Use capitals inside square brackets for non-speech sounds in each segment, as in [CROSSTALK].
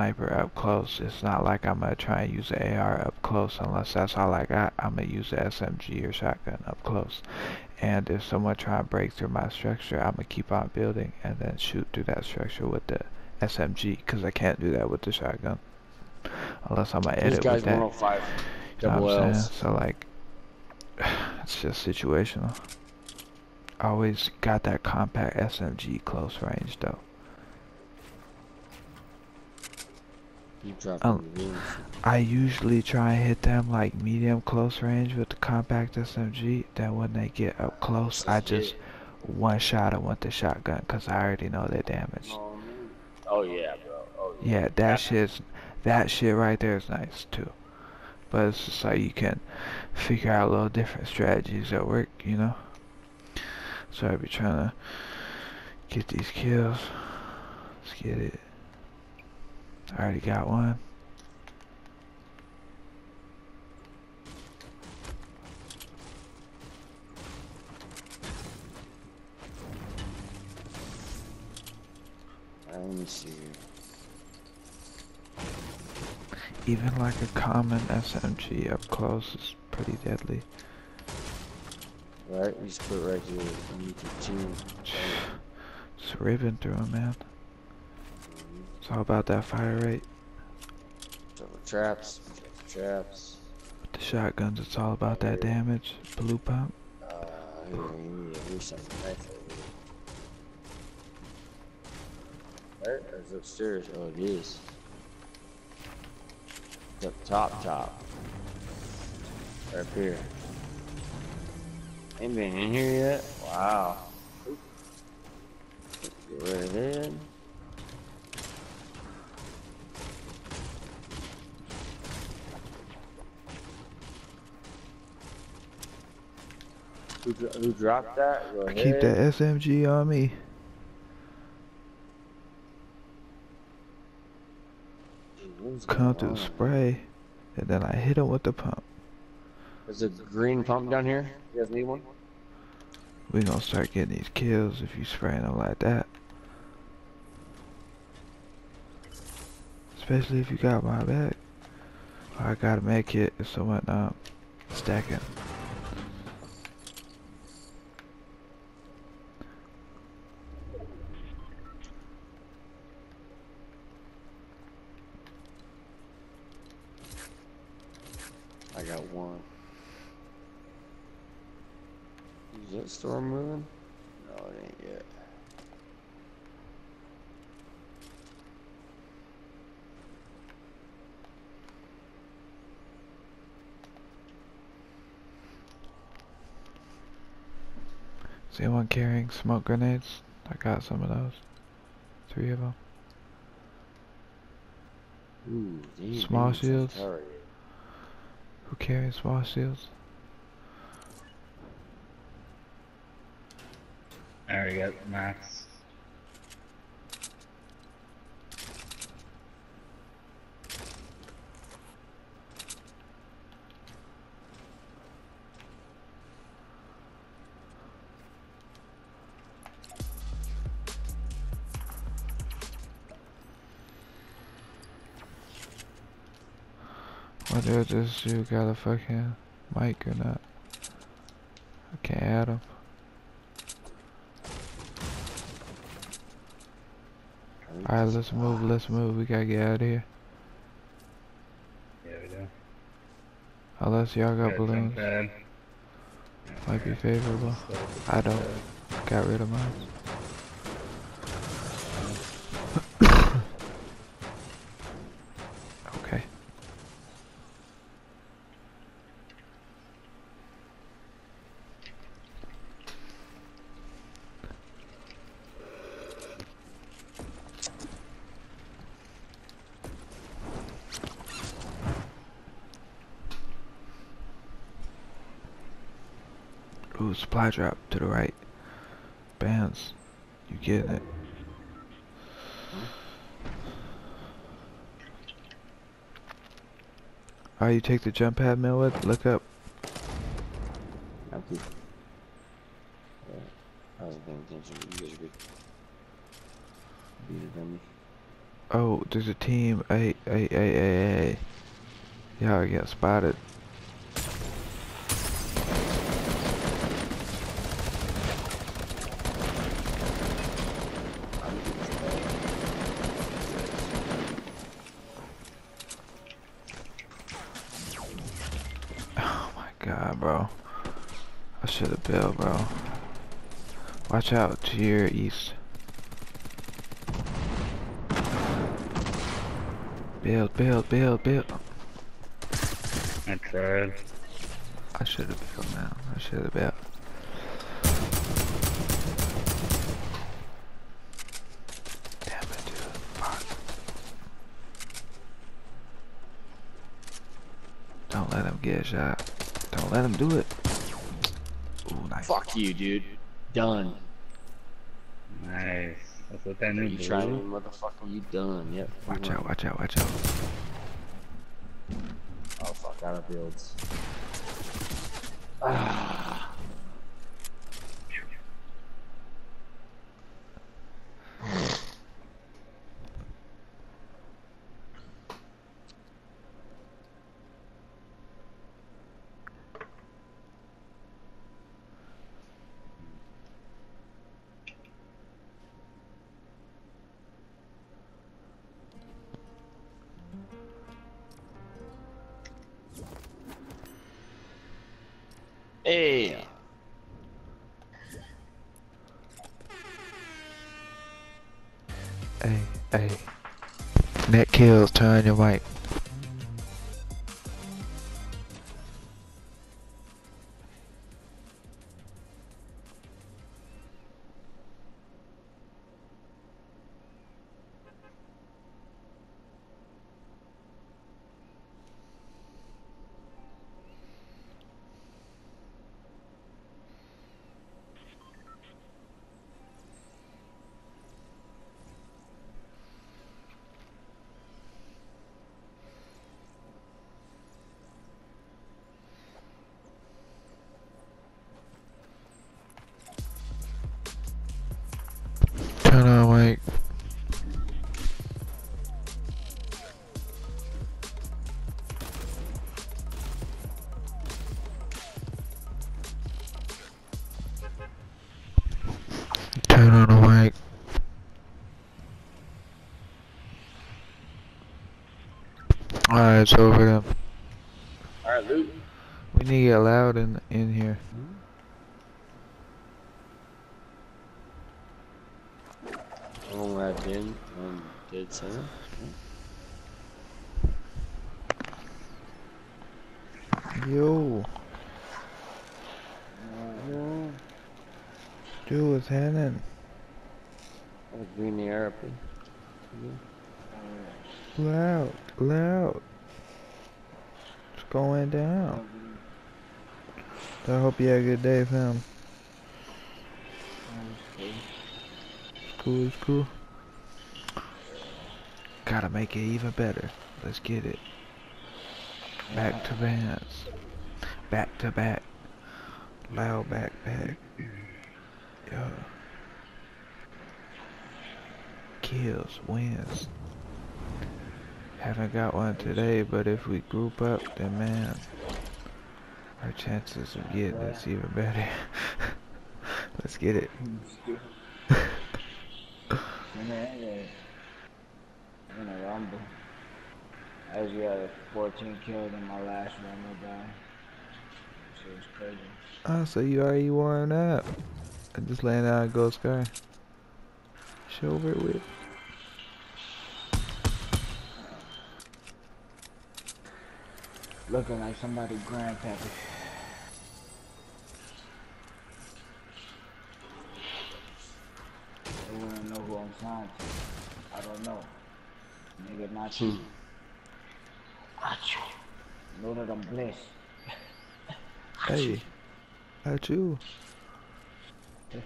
sniper up close. It's not like I'm gonna try and use the AR up close unless that's all I got. I'm gonna use the SMG or shotgun up close. And if someone try and break through my structure, I'm gonna keep on building and then shoot through that structure with the SMG because I can't do that with the shotgun unless I'm gonna This edit guy's with that. 105. You know what I'm saying? L's. So like, [SIGHS] it's just situational. I always got that compact SMG close range though. Dropping Um. I usually try and hit them like medium close range with the compact SMG. Then when they get up close, I just one shot them with the shotgun because I already know their damage. Oh. Oh, yeah, bro. Oh, Yeah, that shit's that shit right there is nice too. But it's just like you can figure out a little different strategies that work, you know. So I be trying to get these kills. Let's get it. I already got one. Let me see. Even like a common SMG up close is pretty deadly. Right, we just put right here. We need to two. Just ripping through 'em, man. It's all about that fire rate. Traps. Traps. With the shotguns, it's all about that damage. Blue pump. Uh, here, we need to do something nice. Right, is upstairs? Oh, it is. It's up top, top. Right up here. Ain't been in here yet? Wow. Get rid of. Who, who dropped that? Go I keep that SMG on me. Come through on? the spray. And then I hit him with the pump. There's a green pump down here. You guys need one? We gonna start getting these kills if you spraying them like that. Especially if you got my back. I gotta make it if someone um stacking. I got one. Is that storm moving? No, it ain't yet. Is anyone carrying smoke grenades? I got some of those. Three of them. Ooh, Small shields? Who carries small shields? I already got max. Whether this dude got a fucking mic or not. I can't add him. Alright, let's move, let's move. We gotta get out of here. Yeah, we do. Unless y'all got Got balloons. Might be favorable. I don't. Got rid of mine. okay. Ooh, supply drop to the right. Bands. You getting it. Alright, you take the jump pad, Millwood. Look up. Yeah, I wasn't paying attention. You guys are good. Beat. Oh, there's a team. Hey, hey, hey, hey, hey. Y'all get spotted. Oh my god, bro. I should have built, bro. Watch out to your east. Build, build, build, build. I tried. I should have built, man. I should have built. Damn it, dude. Fuck. Don't let him get a shot. Don't let him do it. Ooh, nice. Fuck you, dude. Done. Nice. That's what that new You blue. trying, motherfucker? You done? Yep. Watch out, watch out, watch out. Oh fuck, out of builds. Ah. Net kills, turn Alright, over then. Alright, loot. We need to get loud in in here. I'm right in. I'm um, dead center. Yo. Dude, what's happening? I'm green the airplane. Loud, loud. Going down? I hope you had a good day, fam. It's cool, it's cool. Gotta make it even better. Let's get it. Back to Vance. Back to back. Loud backpack. Yo. Kills, wins. Haven't got one today, but if we group up, then man, our chances of getting this even better. [LAUGHS] Let's get it. in a rumble. I just got 14 killed in my last rumble guy. Shit was crazy. Oh, so you already warmed up. I just laying out a ghost sky. Show over it with. Looking like somebody grandpappy. They wanna know who I'm signed to. I don't know. Nigga, not you. Hmm. Not you. Know that I'm blessed. Hey, at you. [LAUGHS]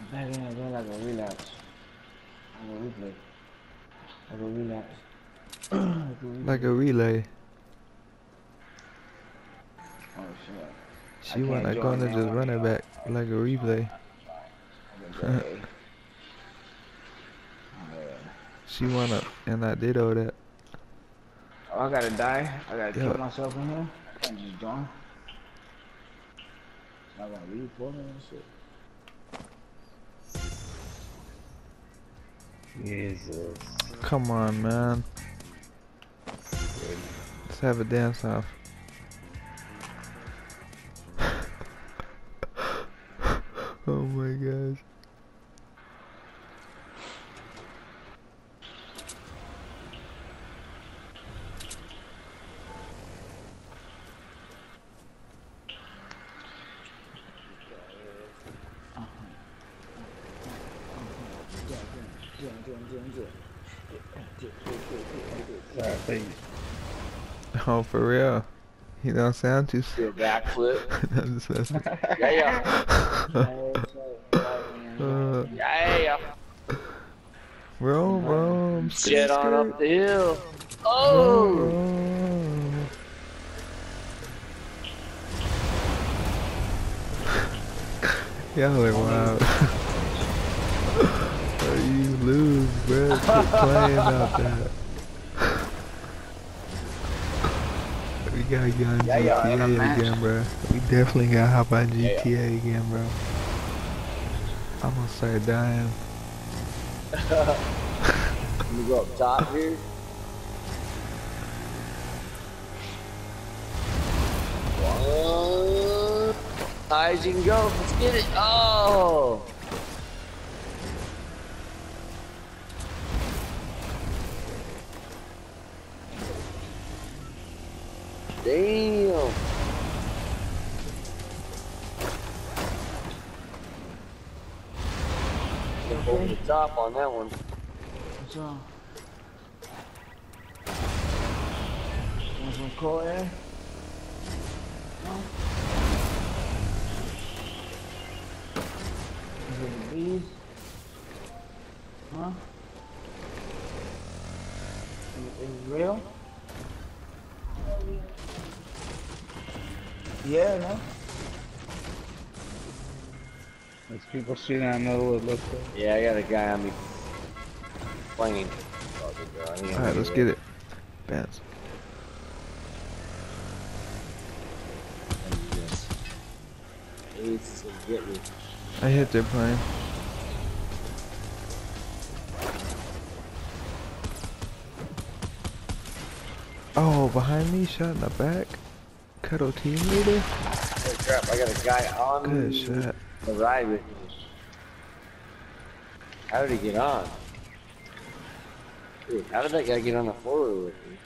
I'm back in again like a relapse. Like a replay. Like a relapse. Like a relapse. Like a relay. Oh shit. She can't wanna and just now. run it back like a replay. [LAUGHS] She wanna, uh, and I did all that. Oh, I gotta die. I gotta Yeah. kill myself in here. I can't just join. It's not gonna read for me and shit. Jesus. Come on, man. Have a dance off. oh my gosh. Sorry, please. Oh, for real. He don't sound too. s- Do a backflip. I'm just messing. Yeah, Uh, yeah. Yeah. roam, roam, Jet on up the hill. Oh! roam. Y'all are wild. Oh, you lose, bro. Quit playing about that. Gotta get on Yeah, yeah, GTA match. again, bro. We definitely gotta hop on GTA again, bro. I'm gonna start dying. [LAUGHS] Let me go up top here. High as you can go. Let's get it. Oh! Damn. Jump over the top on that one. What's wrong? Want some cold air? No? Bees? Huh? Is it real? Yeah, no? There's people shooting out in the middle of the look. Yeah, I got a guy on me. Playing. Alright, let's get it. Bounce. He's gonna get me. I hit their plane. Oh, behind me, shot in the back. Cuddle team leader. Oh crap, I got a guy on Good shot. the ride with me. How did he get on? Dude, how did that guy get on the floor with me?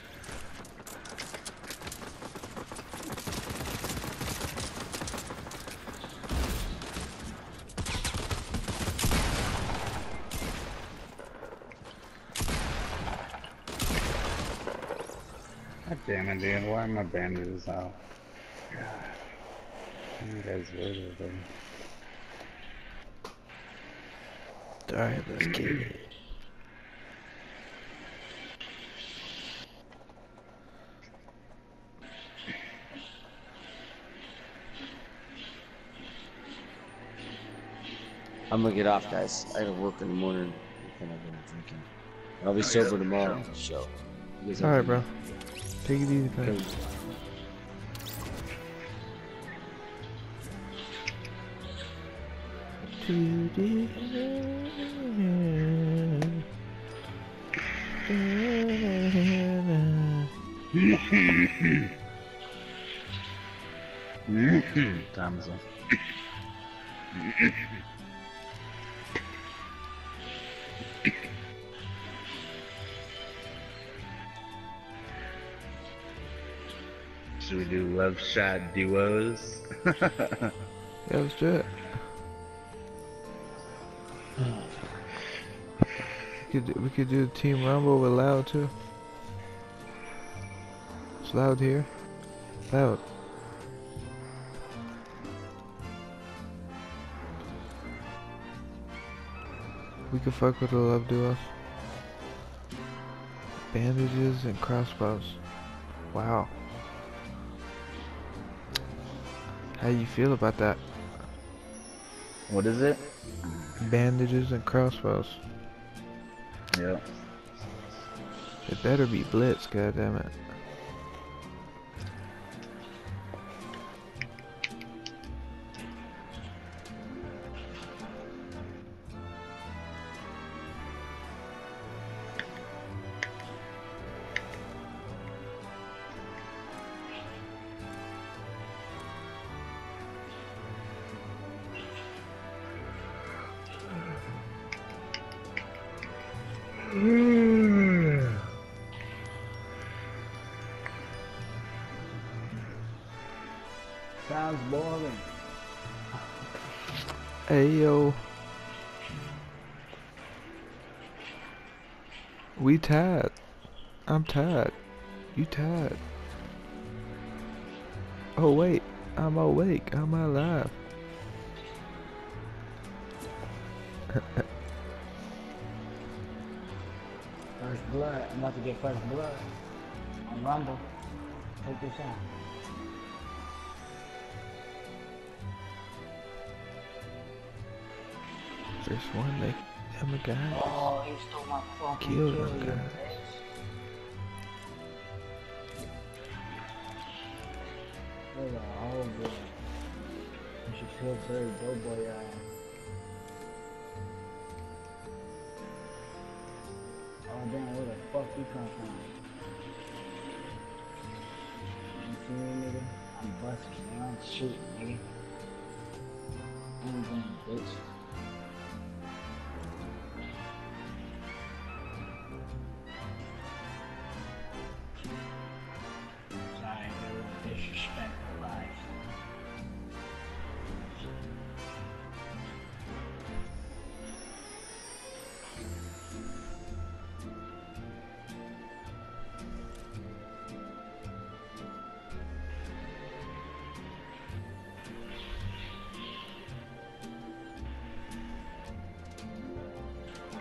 Damn it, dude. Why are my bandages out? God. You guys really, dude. Alright, let's get it. I'm gonna get off, guys. I gotta work in the morning. I've been drinking. I'll be oh, sober tomorrow for the show. You guys have a Alright, good bro. Take it easy, night. man. Should we do love shot duos? [LAUGHS] Yeah, let's do it. We could, we could do Team Rumble with Loud too. It's Loud here. Loud. We could fuck with the Love Duos. Bandages and crossbows. Wow. How you feel about that? What is it? Bandages and crossbows. Yep. It better be blitz, goddammit. Feel very uh Oh damn, where the fuck you come from? You see me nigga? I'm busting, nigga. I'm shooting, nigga. I'm going, bitch.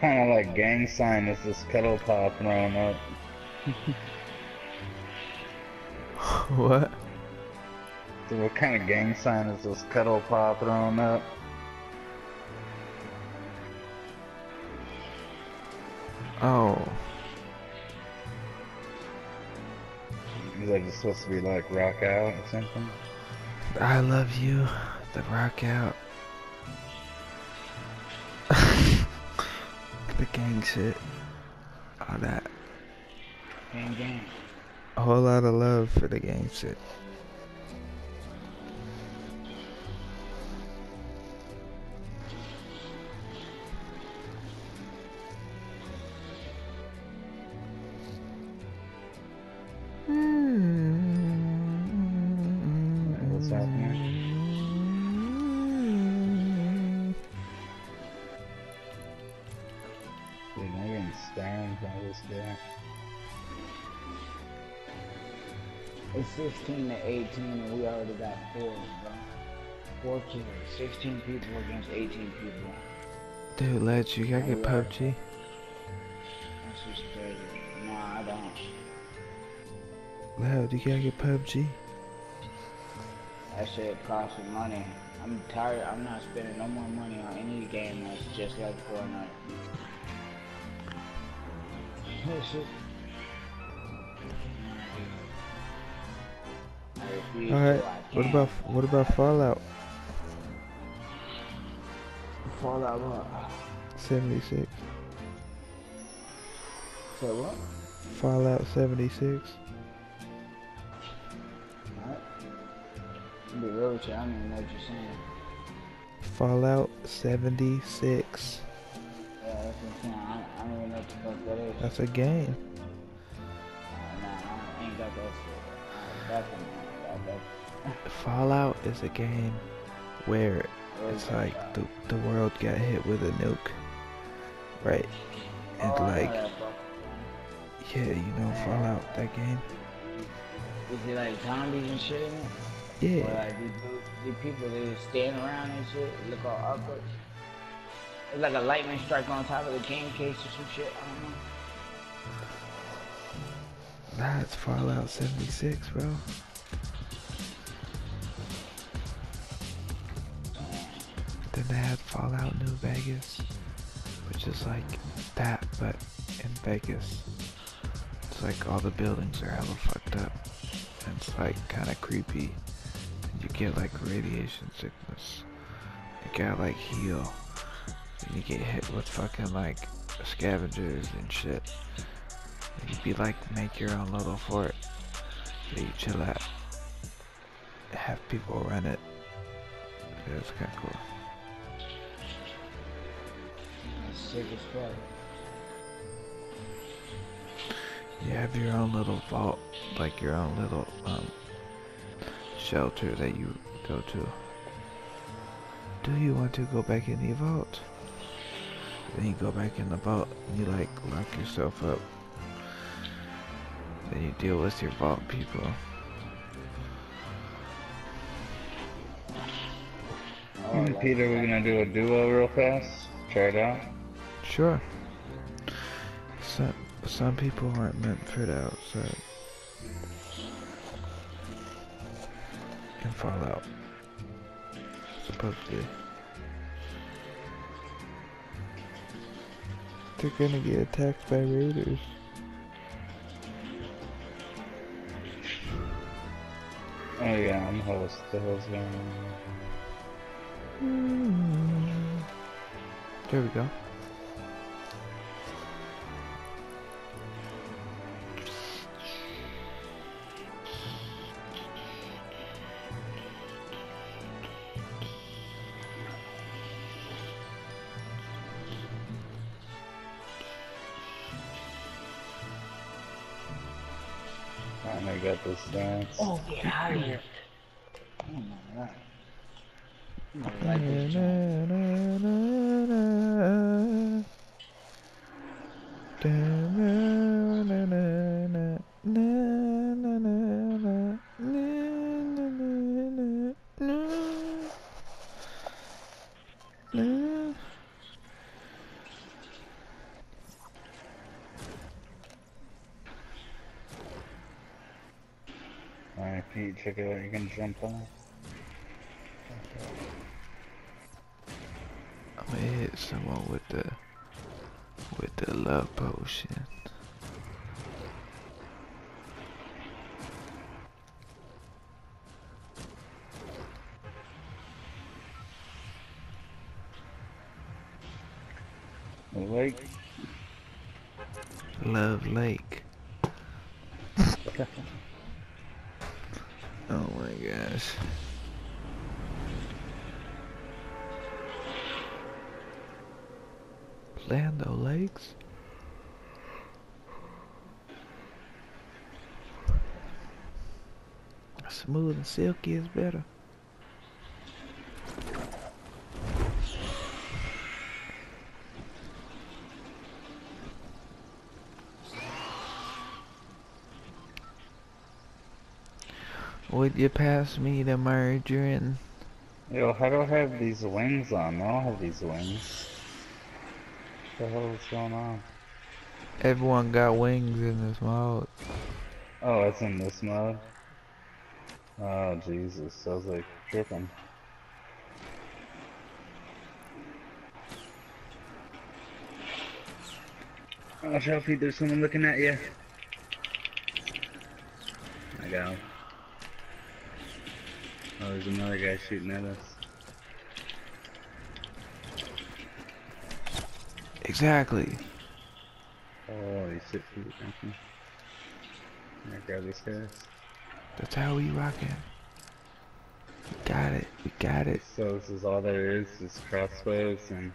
Kind of like gang sign is this kettle pop thrown up. [LAUGHS] what? What kind of gang sign is this kettle pop thrown up? Oh, Is that just supposed to be like rock out or something? I love you. The rock out. Gang shit. All that. Gang, gang. A whole lot of love for the gang shit. 16 people against 18 people. Dude, let you gotta get PUBG. That's just crazy. Nah, I don't. Loud, you gotta get PUBG. That shit costs money. I'm tired. I'm not spending no more money on any game that's just like Fortnite. That shit. I refuse to, Alright, what about what about Fallout Fallout what? 76? Say what? Fallout 76. Alright. Be real with you, I don't even know what you're saying. Fallout 76. Yeah, that's what I'm saying. I, I don't even know what the fuck that is. That's a game. Nah, I ain't got that shit. I definitely ain't. Fallout is a game where it's like the the world got hit with a nuke, right? And like, yeah, you know Fallout, that game. Is it like zombies and shit in it? Or Yeah, like these, these people they just stand around and shit, look all awkward. It's like a lightning strike on top of the game case or some shit. I don't know. nah, it's Fallout 76, bro. Then they had Fallout New Vegas, which is like that, but in Vegas. It's like all the buildings are hella fucked up. And it's like kinda creepy. And you get like radiation sickness. You gotta like heal. And you get hit with fucking like scavengers and shit. And you be like make your own little fort that you chill at. Have people run it. It's kinda cool. That's sick as fuck. You have your own little vault, like your own little um, shelter that you go to. Do you want to go back in the vault? Then you go back in the vault and you like lock yourself up. Then you deal with your vault people. Oh, Hmm, Peter, we're gonna do a duo real fast. Try it out. Sure. Some some people aren't meant for the outside. And Fallout. Supposedly. They're gonna get attacked by raiders. Oh yeah, I'm host. The hell's going on? Mm-hmm. There we go. Oh, get out of here. Oh my god. I'm gonna like this joint. Alright, Pete, check it out. You can jump on. Someone with the with the love potion. Lake. Love Lake. oh my gosh. Land O'Lakes? Smooth and silky is better. Would you pass me the margarine? Yo, how do I have these wings on? I don't have these wings. What the hell is going on? Everyone got wings in this mode. Oh, it's in this mode? Oh, Jesus. I was like tripping. Oh, Shelfie, there's someone looking at you. I got him. Oh, there's another guy shooting at us. Exactly. Holy shit, Pete, thank you. I grab these guys. That's how we rockin'. We got it. We got it. So this is all there is, is crossbows and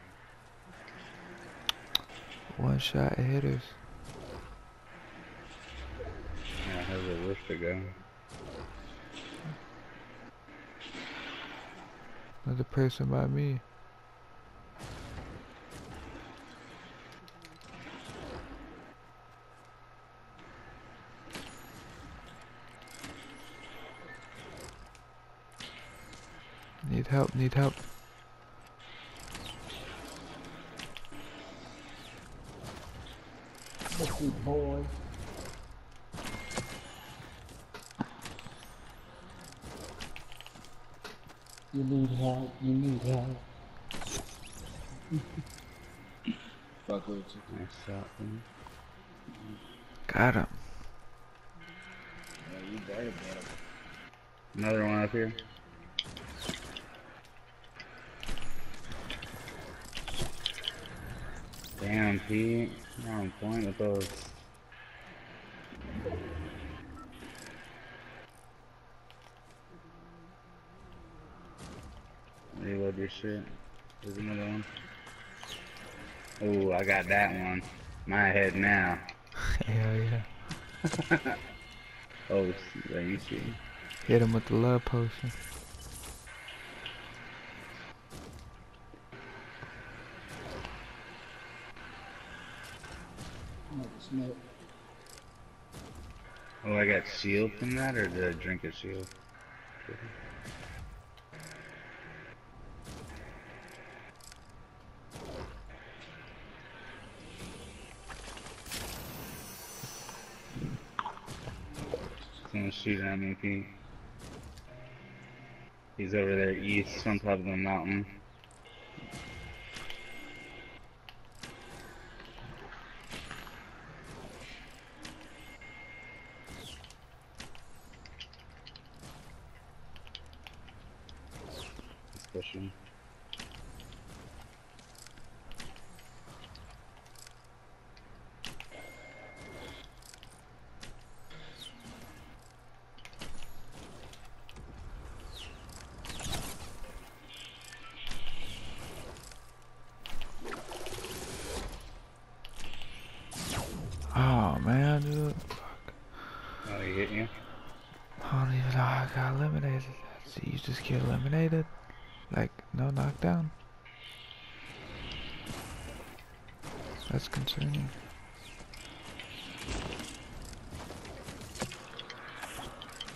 One shot hitters. yeah, how's it wish to go? Another person by me. Need help, need help. Pussy boy. You need help, you need help. Fuck with you. Nice shot. man. Got him. Yeah, you better get him. Another one up here. Damn, Pete. You're on point with those. Reload your shit. There's another one. Ooh, I got that one. My head now. [LAUGHS] Hell yeah. Oh, yeah, you see. Hit him with the love potion. Smoke. Oh, I got shield from that, or did I drink a shield? Someone's shooting at me. He's over there east on top of the mountain. Oh man, dude. Oh, he hit you? I don't even know how I got eliminated. So you just get eliminated? No knockdown? That's concerning.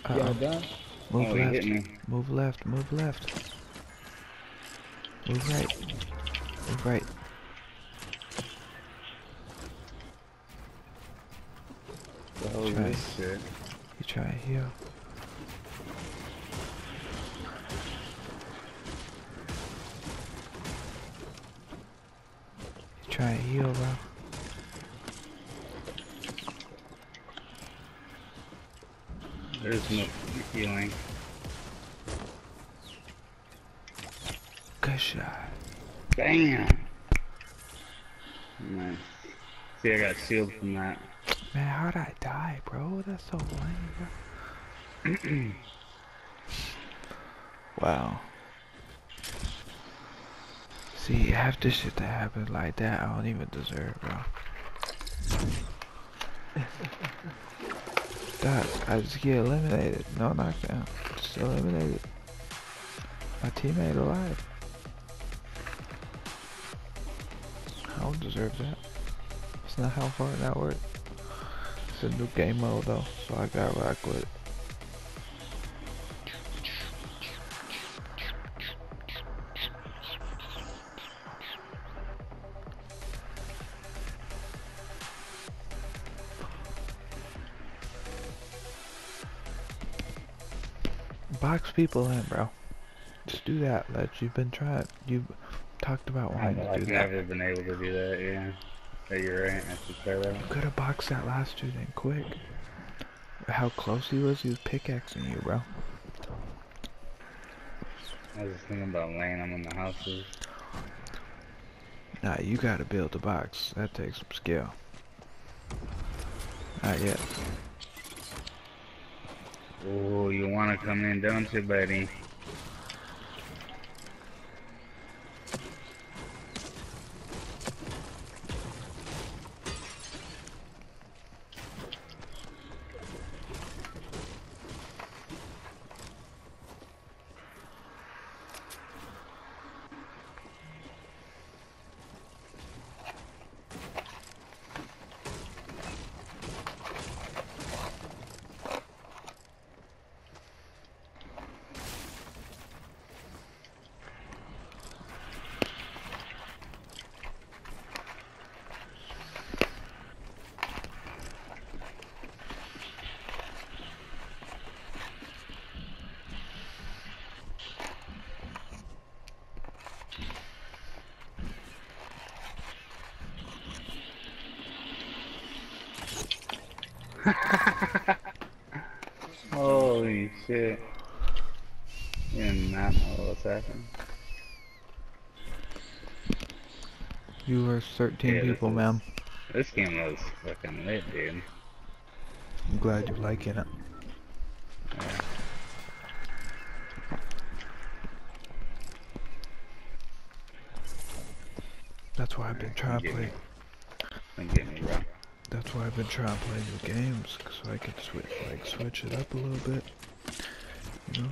Uh -oh. Move oh, left. Move left. Move left. Move right. Move right. Is Try. You try to heal. You try to heal, bro. There's no healing. Good shot. Bam! Nice. See, I got sealed from that. Man, how'd I die, bro? That's so lame, bro. [CLEARS THROAT] wow. See, the shit that happened like that, I don't even deserve, bro. [LAUGHS] Doc, I just get eliminated. No knockdown. Just eliminated. My teammate alive. I don't deserve that. It's not how far that worked. It's a new game mode though, so I gotta rock with it. People in, bro. Just do that. That you've been trying. You've talked about wanting to I've do that. never been able to do that, yeah. But you're right, I should try that. You could have boxed that last dude in quick. How close he was, he was pickaxing you, bro. I was just thinking about laying them in the houses. Nah, you gotta build the box. That takes some skill. Not yet. Oh, you want to come in, don't you, buddy? [LAUGHS] Holy shit. You did not know what was happening. You were 13 Yeah, people, man. This game was fucking lit, dude. I'm glad you're liking it. Yeah. That's why I've been trying to play. Don't get me wrong. That's why I've been trying to play new games, so I can switch, like, switch it up a little bit. You know.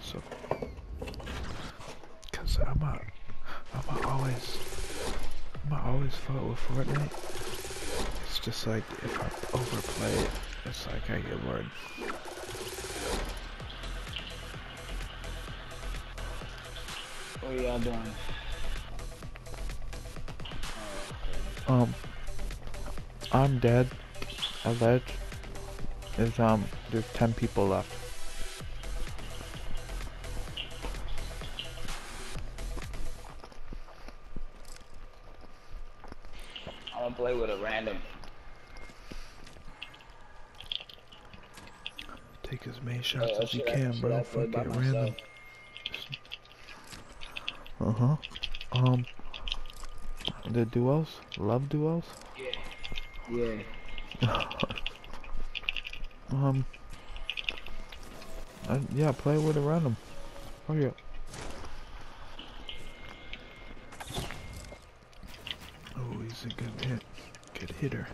So, cause I'm a, I'm a always, I'm a always fault with Fortnite. It's just like if I overplay it, it's like I get bored. What are y'all doing? Um, I'm dead. Alleged is um, there's ten people left. I'm gonna play with a random. Take as many shots Uh, as you should I- can, bro. Fuck it, random. Uh huh. The duos, love duos. Yeah. [LAUGHS] Um, uh, yeah, play with a random. Oh yeah. Oh, he's a good hit, good hitter.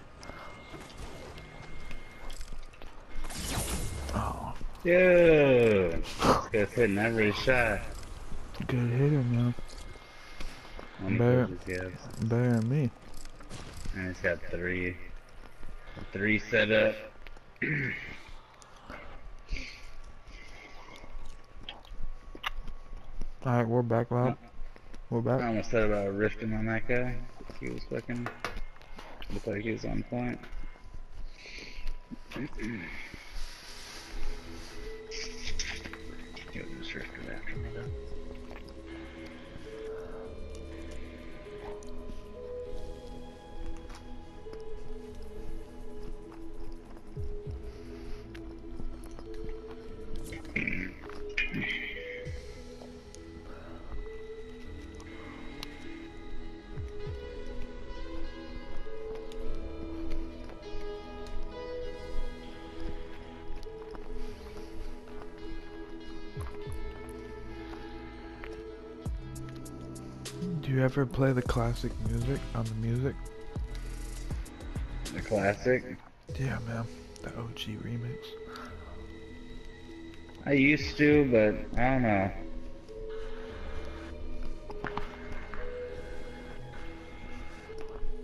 Oh, Dude! This guy's hitting every shot. good hitter, man. Better-? Better than me. And he's got three. Three set up. [CLEARS THROAT] All right, we're back, lab. We're back. I almost said about rifting on that guy. He was fucking. Looked like he was on point. [CLEARS THROAT] He was just rifted after me though. Ever play the classic music on the music? The classic. Yeah, man. The OG remix. I used to, but I don't know.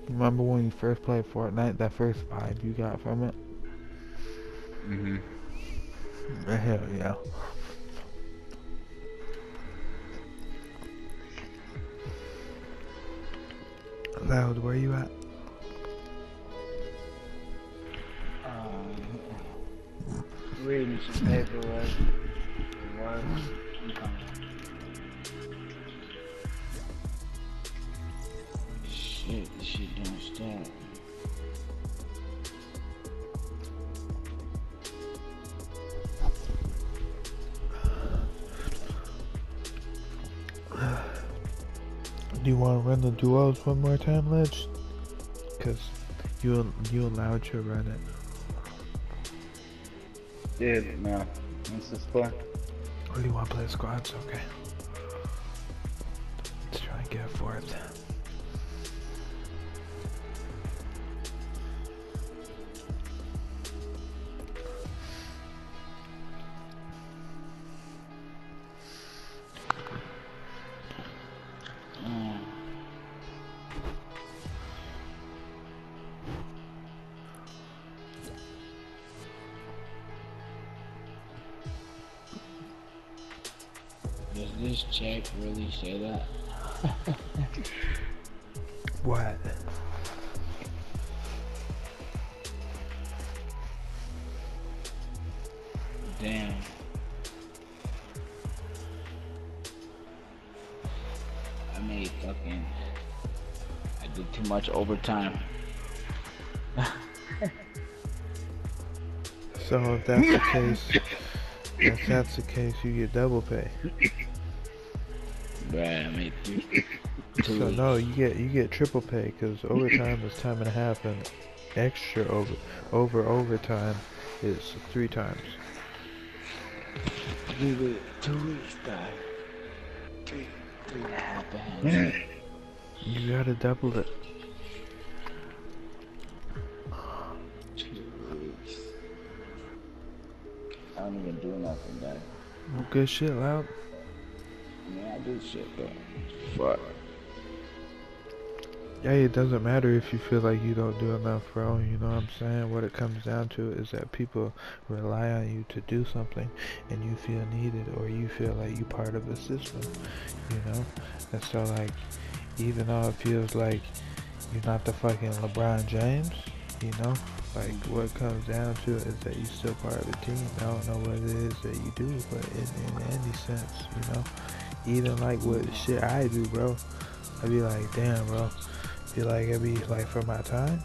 Remember when you first played Fortnite? That first vibe you got from it? Mm-hmm. Hell yeah. Loud, where are you at? Um, reading some paperwork. Shit, this shit don't stop. Do you want to run the duos one more time, Ledge? Cause you you allowed to run it. Dude, no. Let's just play. Or do you want to play squads? Okay. I made fucking. I did too much overtime. So if that's the case, if that's the case, you get double pay. Bruh, I. Two So weeks. no, you get you get triple pay because overtime is time and a half, and extra over over overtime is three times. Two weeks, guy. Three, three and a half. You gotta double it. I don't even do nothing. Well, good shit, loud. Yeah, I do shit, though. Fuck. Yeah, it doesn't matter if you feel like you don't do enough, bro. You know what I'm saying? What it comes down to is that people rely on you to do something, and you feel needed, or you feel like you're part of a system. You know? And so, like, even though it feels like you're not the fucking LeBron James, you know, like what comes down to is that you're still part of the team. I don't know what it is that you do, but in, in any sense, you know, even like what shit I do, bro. I'd be like, damn, bro. be like it'd be like for my time,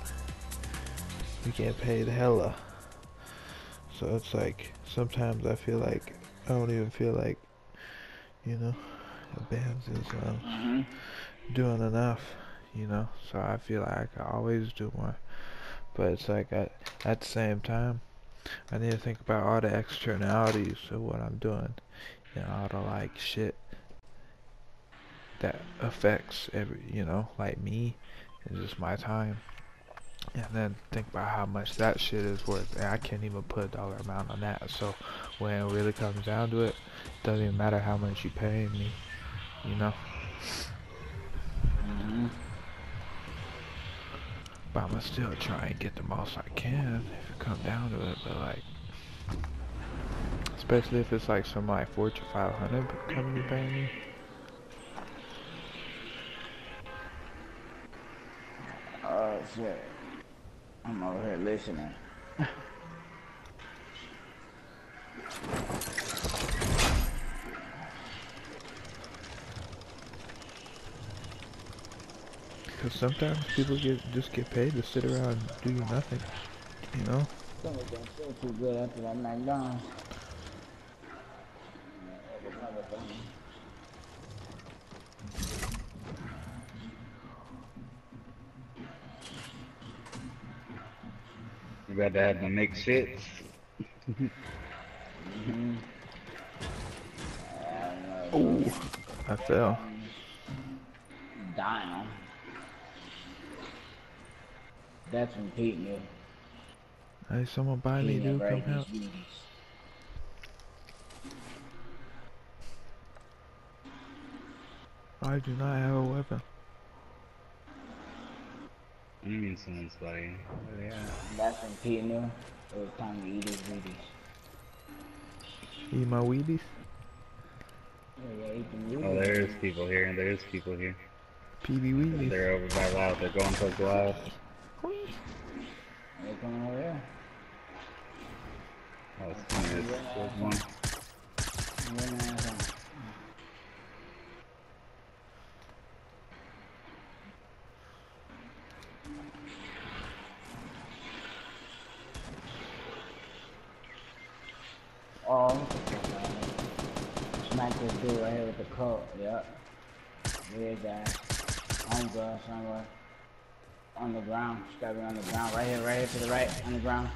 we get paid hella. So it's like sometimes I feel like I don't even feel like, you know, the bands is um, doing enough, you know. So I feel like I could always do more. But it's like at at the same time, I need to think about all the externalities of what I'm doing, and all the like shit that affects every, you know, like me and just my time. And then think about how much that shit is worth. And I can't even put a dollar amount on that. So when it really comes down to it, doesn't even matter how much you paying me, you know. hmm But I'ma still try and get the most I can if it come down to it. But like, especially if it's like some like Fortune 500 company paying me. Oh shit. I'm over here listening. [LAUGHS] Cause sometimes people get just get paid to sit around and do nothing, you know. Stomach don't feel too good after that McDonald's. You to have to make shits. Oh, I fell. Dying. That's when Pete knew. Hey, someone buy me, He dude. never Come ate help. I do not have a weapon. I mean someone's buying. Oh, yeah. That's when Pete knew it was time to eat his Wheaties. Eat my Wheaties. Yeah, oh, yeah, eat Oh, there's people here. There's people here. PD Wheaties. They're over by Loud. They're going towards Loud. They coming over here. Oh, there's, there's one. Bring their ass on. Oh, smack this dude right here with the coat. Yep. Weird guy. Homegirl somewhere. On the ground. She's gotta be on the ground. Right here, right here to the right. On the ground.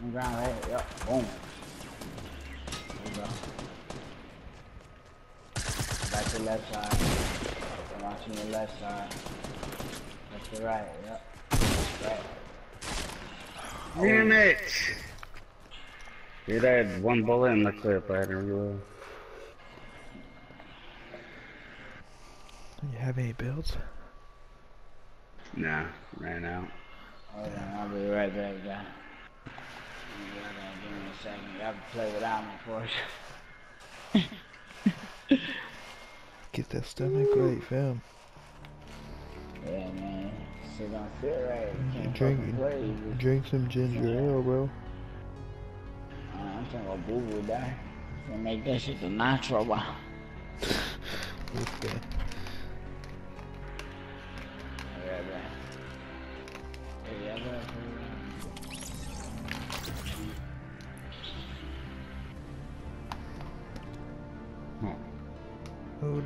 On the ground, right here. Yep. Boom. There you go. Back to the left side. I'm watching the left side. That's the right, yep. Right. Damn it! Dude, I had one bullet in the clip. I had to reload. You have any builds? Nah, ran out. Hold on, I'll be right back, guy. I'll be right back. Give me a second. You have to play without me for Get that stomach right, fam. Yeah, man. Shit don't feel right. You can't Drink, play. Drink some ginger ale, bro. Uh, I'm talking about boo boo die. Gonna make that shit the natural one. [LAUGHS] Okay.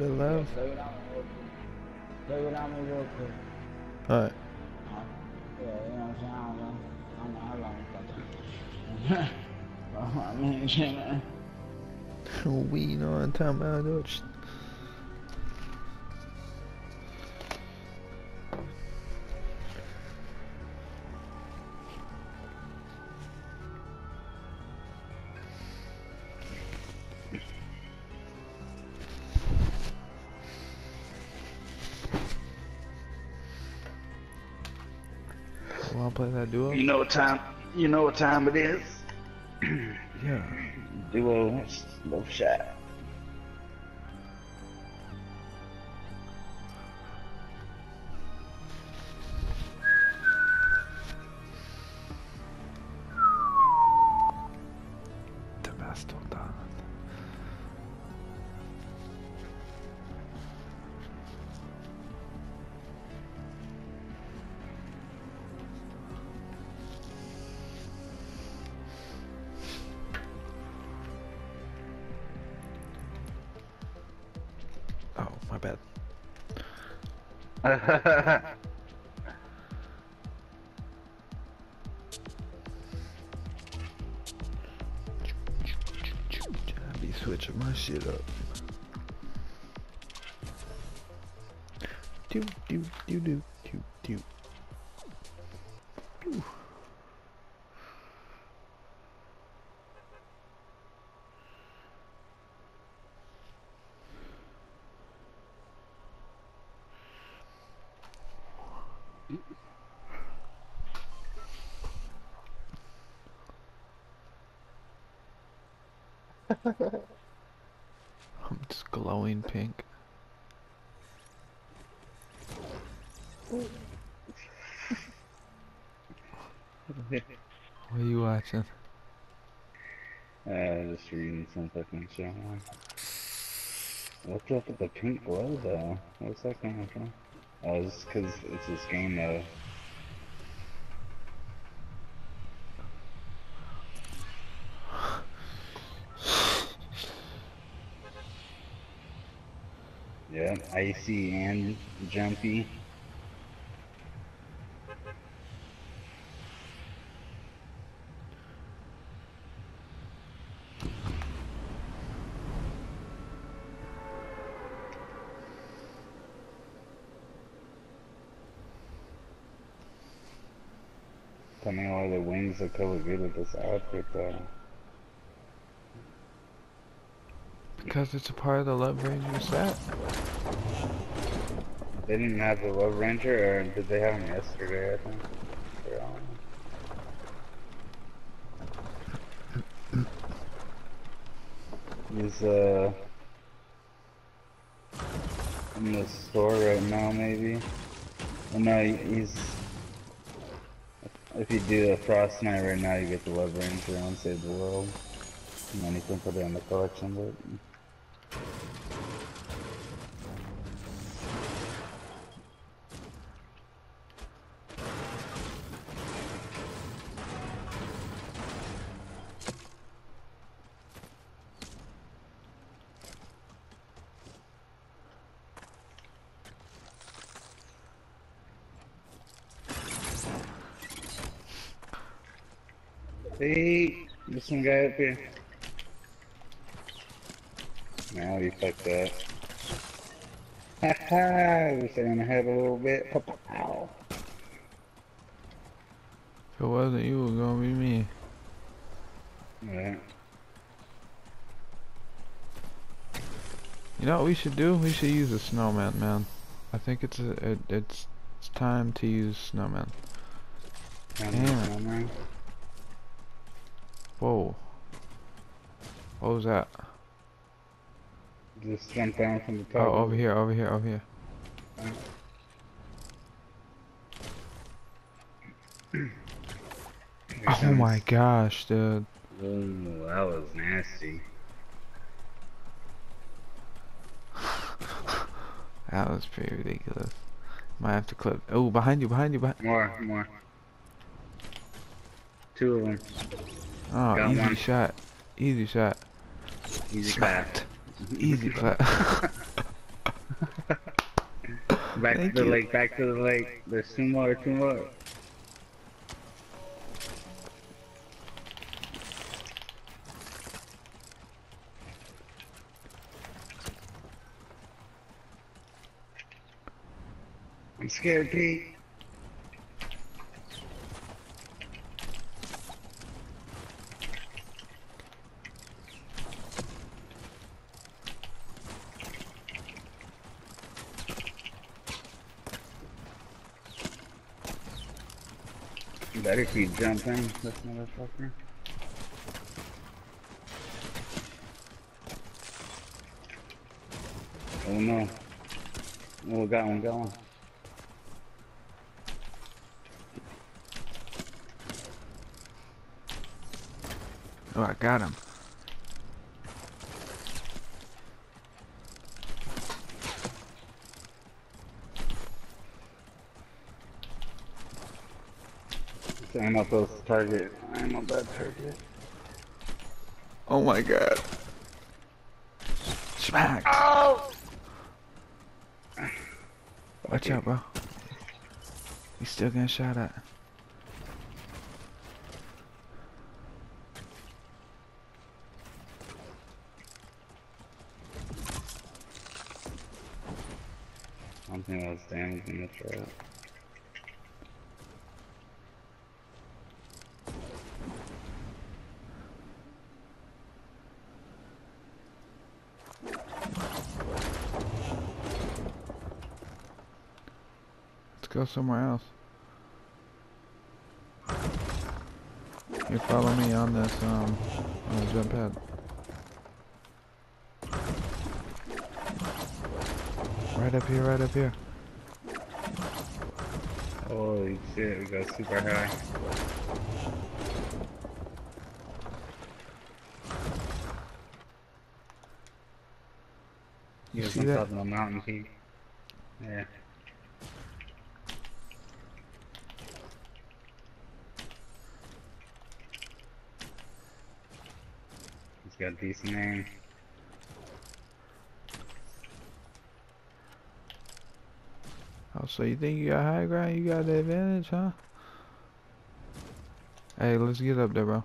Yeah, love? play without me real quick. Play without real quick. Alright. [LAUGHS] Yeah, you know what I'm saying? I don't know. I don't know how long it's take. I mean, shit, man. We know I'm talking about duo? You know what time? You know what time it is? [CLEARS THROAT] Yeah. Duo love shot. Bad. [LAUGHS] Be switching my shit up. I'm just glowing pink. [LAUGHS] What are you watching? Uh, just reading some fucking shit. What's up with the pink glow though? What's that coming from? Oh, it's because it's this game mode. Yeah, icy and jumpy. Tell me why the wings look color good with this outfit though. Because it's a part of the Love Ranger set. They didn't have the Love Ranger, or did they have them yesterday? I think. He's uh in the store right now, maybe. Oh, no, he's. If you do a Frostnite right now, you get the Love Ranger on Save the World, and then you can put it in the collection. But Hey, there's some guy up here. Now you fucked up. Haha, we're saying ahead a little bit. Pow. If it wasn't you, it was gonna be me. Yeah. You know what we should do? We should use a snowman, man. I think it's a, it, it's it's time to use snowman. Damn. Damn. Whoa. What was that? Just jump down from the top. Oh, over here, over here, over here. Oh my gosh, dude. Ooh, that was nasty. [LAUGHS] That was pretty ridiculous. Might have to clip. Oh, behind you, behind you, behind. More, more. Two of them. Oh, Got easy one. shot. Easy shot. Easy Smacked. [LAUGHS] Easy [LAUGHS] clap. [LAUGHS] back Thank to the you. lake, back to the lake. There's two more, two more. I'm scared, Pete. Keep jumping, this motherfucker. Oh no. Oh, got one, got one. Oh, I got him. I'm up those target. I'm on that target. Oh my god. Smack. Oh! Watch out, bro. He's still getting shot at. Something was damaging the truck. Go somewhere else. You follow me on this, um, on the jump pad. Right up here, right up here. Holy shit, we go super high. You see on that? top of the mountain peak. Yeah. He's got decent aim. Oh, so you think you got high ground? You got the advantage, huh? Hey, let's get up there, bro.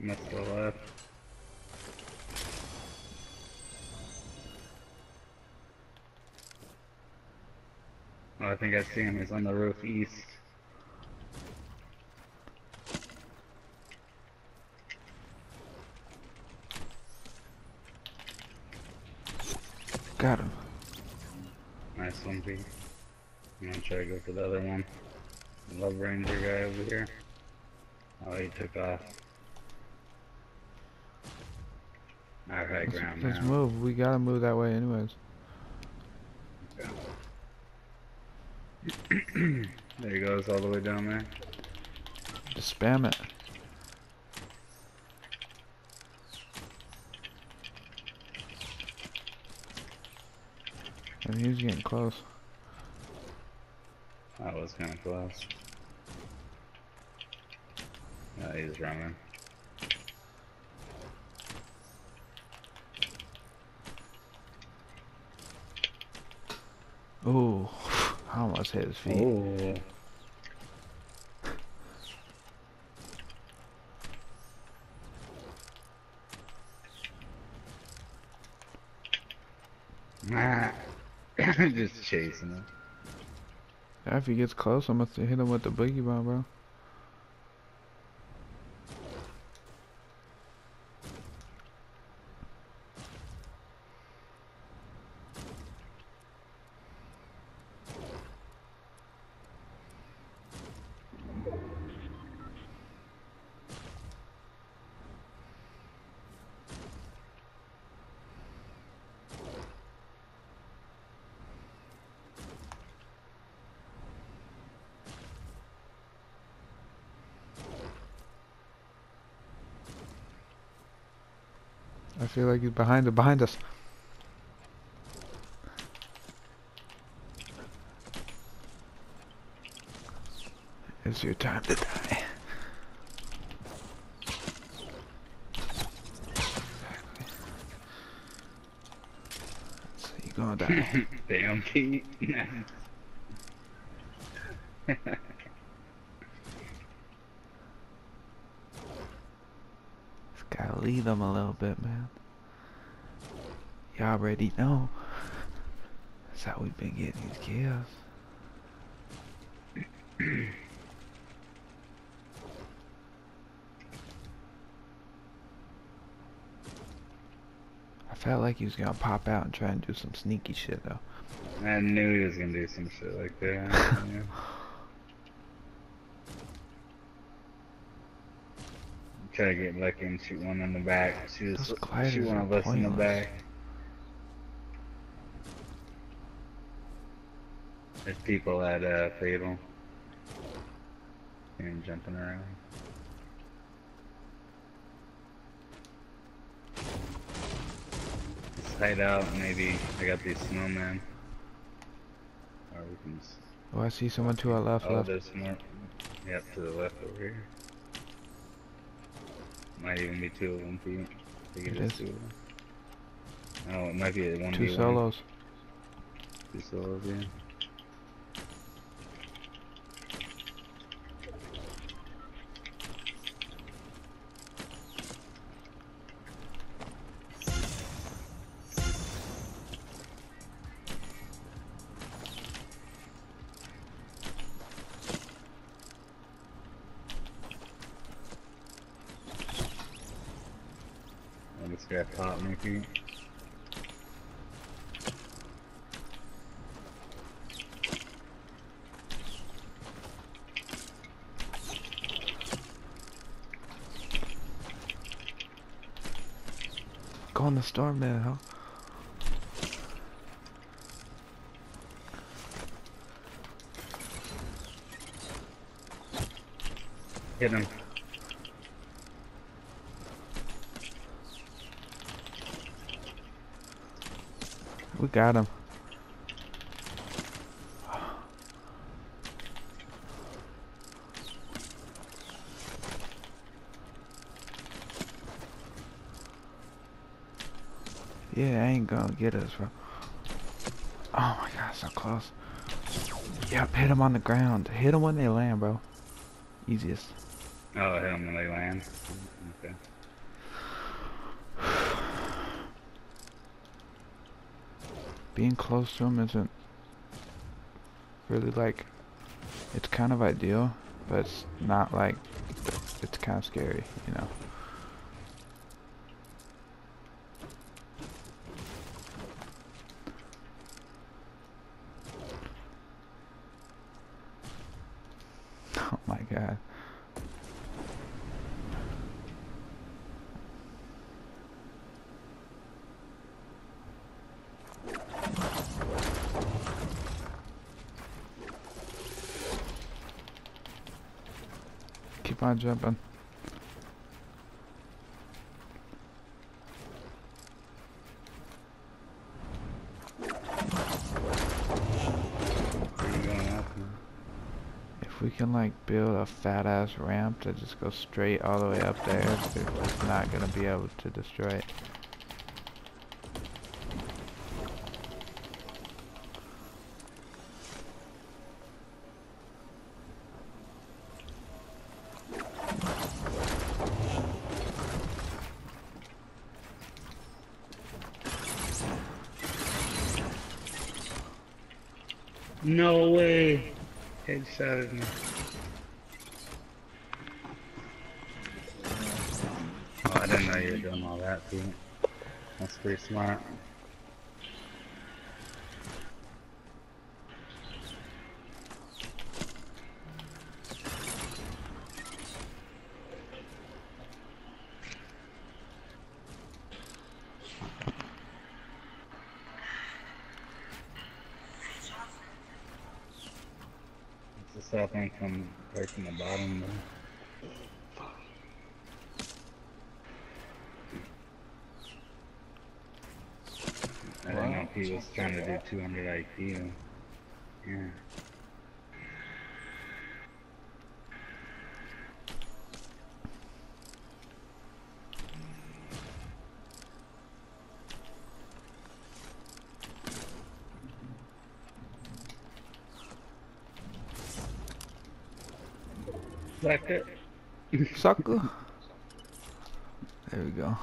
Must go left. I think I see him. He's on the roof east. Got him. Nice one, Pete. I'm gonna try to go for the other one. Love Ranger guy over here. Oh, he took off. Alright, ground let's now. move. We gotta move that way anyways. [CLEARS THROAT] There he goes, all the way down there. Just spam it. And he's getting close. That was kind of close. Yeah, he's running. Ooh, I almost hit his feet. Oh. Nah. [LAUGHS] Just chasing him. If he gets close, I'm gonna hit him with the boogie bomb, bro. He's behind us. Behind us. It's your time to die. So you're gonna die. [LAUGHS] Damn, Pete. [LAUGHS] Gotta lead them a little bit, man. You already know. That's how we've been getting these kills. I felt like he was gonna pop out and try and do some sneaky shit though. I knew he was gonna do some shit like that. [LAUGHS] yeah. Try to get lucky and shoot one in the back. Shoot, Those us- gliders shoot one of us in the back. There's people at uh, Fatal. And jumping around. Let's hide out, maybe. I got these snowmen. Or we can. Oh, I see someone to our left, Oh, left. there's more. Yep, to the left over here. Might even be two of them, Pete. I It is is. two of them. Oh, it might be one Two solos. Two solos, yeah. Guy popped me, Pete. Go on the storm man, huh? Hit him. We got him. Yeah, I ain't gonna get us, bro. Oh my god, so close. Yep, hit him on the ground. Hit him when they land, bro. Easiest. Oh, hit him when they land. Okay. Being close to him isn't really like. It's kind of ideal, but it's not like. It's kind of scary, you know. Oh my god. On jumping. If we can like build a fat ass ramp that just goes straight all the way up there, they're just not gonna be able to destroy it. No way! Headshotted me. Oh, I didn't know you were doing all that, Pete. That's pretty smart. It's the south end from right from the bottom there. he was trying to do 200 IQ. Yeah. Sucker. Sucker. There we go.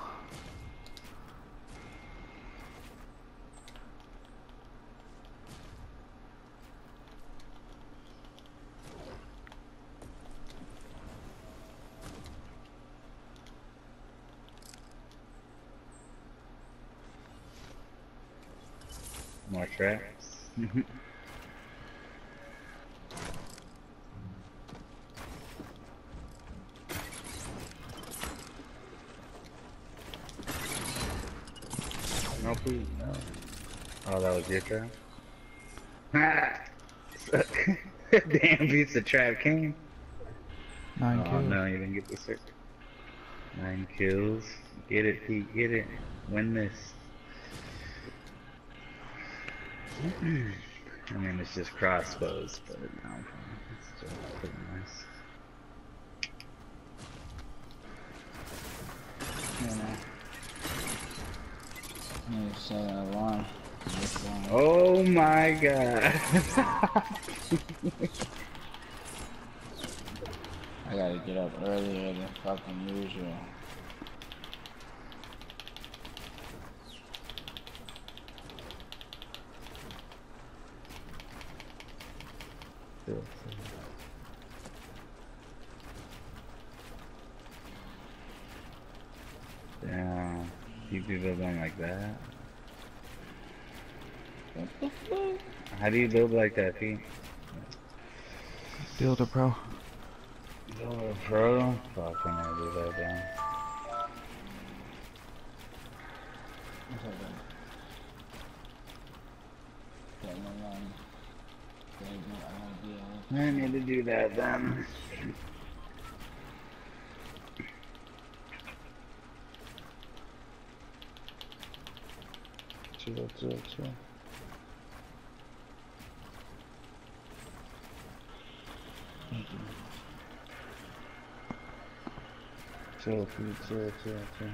More traps. no, please, no. Oh, that was your trap? [LAUGHS] Ah! Damn, beats the trap king. Nine oh, kills. no, you didn't get the six. Nine kills. Get it, Pete, get it. Win this. I mean, it's just crossbows, but you know, it's still pretty nice. You know. I need to set an alarm. This one. Oh my god. [LAUGHS] I gotta get up earlier than fucking usual. Damn. You do build one like that? What the fuck? How do you build like that, Pete? Builder pro. Build a pro? Fuck, I do that, damn. What's up, man? Got no, got no idea. I need to do that then. Chill, chill, chill. Chill, food, chill, chill, chill.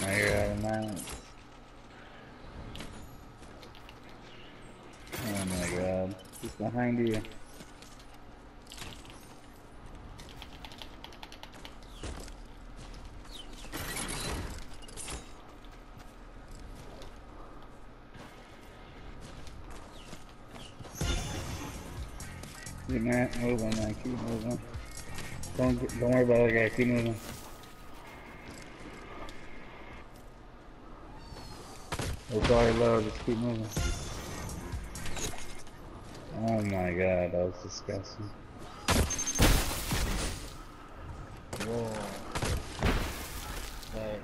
Now you're out of mount. Oh my god. He's behind you. Moving, man. Keep moving. Don't don't worry about the guy. Keep moving. It's already low. Just keep moving. Oh my god, that was disgusting. Whoa. Hey.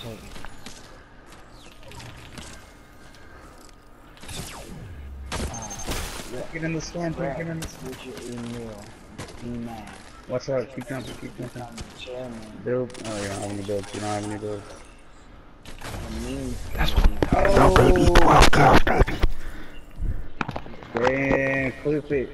Take it. Ah, Get in the storm, Brad, get in the storm. Get your email. Email. Watch out, keep jumping, keep jumping. I'm. Build. Oh, you don't have any builds. You don't have any builds. The means That's committee. No, baby. 12 kills, baby. Damn, clip it.